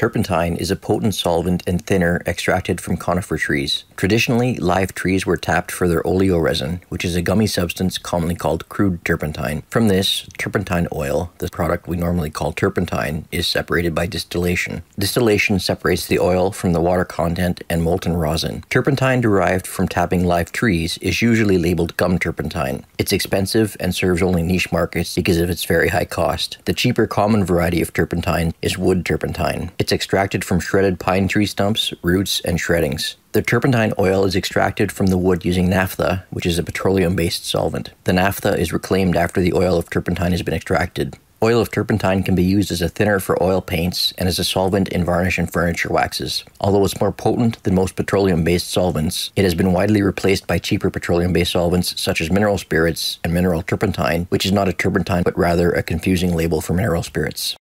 Turpentine is a potent solvent and thinner extracted from conifer trees. Traditionally, live trees were tapped for their oleoresin, which is a gummy substance commonly called crude turpentine. From this, turpentine oil, the product we normally call turpentine, is separated by distillation. Distillation separates the oil from the water content and molten rosin. Turpentine derived from tapping live trees is usually labeled gum turpentine. It's expensive and serves only niche markets because of its very high cost. The cheaper common variety of turpentine is wood turpentine. It's extracted from shredded pine tree stumps, roots, and shreddings. The turpentine oil is extracted from the wood using naphtha, which is a petroleum based solvent. The naphtha is reclaimed after the oil of turpentine has been extracted. Oil of turpentine can be used as a thinner for oil paints and as a solvent in varnish and furniture waxes. Although it's more potent than most petroleum based solvents, it has been widely replaced by cheaper petroleum based solvents such as mineral spirits and mineral turpentine, which is not a turpentine but rather a confusing label for mineral spirits.